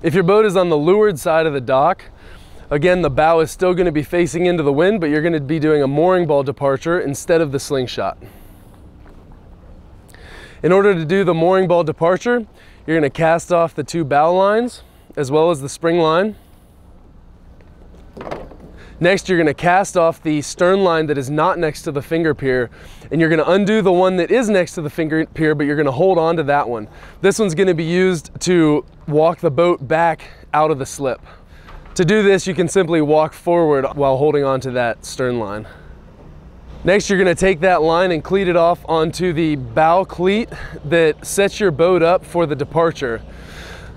If your boat is on the leeward side of the dock, again, the bow is still gonna be facing into the wind, but you're gonna be doing a mooring ball departure instead of the slingshot. In order to do the mooring ball departure, you're gonna cast off the two bow lines as well as the spring line. Next, you're gonna cast off the stern line that is not next to the finger pier, and you're gonna undo the one that is next to the finger pier, but you're gonna hold on to that one. This one's gonna be used to walk the boat back out of the slip. To do this, you can simply walk forward while holding on to that stern line. Next, you're gonna take that line and cleat it off onto the bow cleat that sets your boat up for the departure.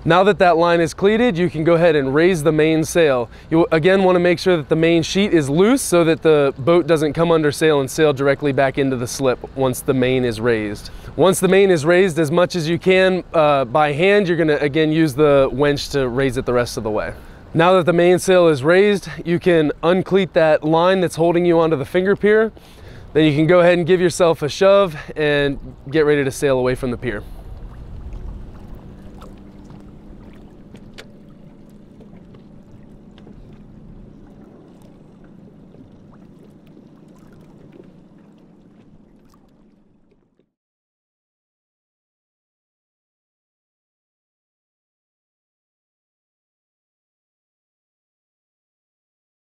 Now that that line is cleated, you can go ahead and raise the mainsail. You again want to make sure that the main sheet is loose so that the boat doesn't come under sail and sail directly back into the slip once the main is raised. Once the main is raised as much as you can uh, by hand, you're gonna again use the winch to raise it the rest of the way. Now that the mainsail is raised, you can uncleat that line that's holding you onto the finger pier. Then you can go ahead and give yourself a shove and get ready to sail away from the pier.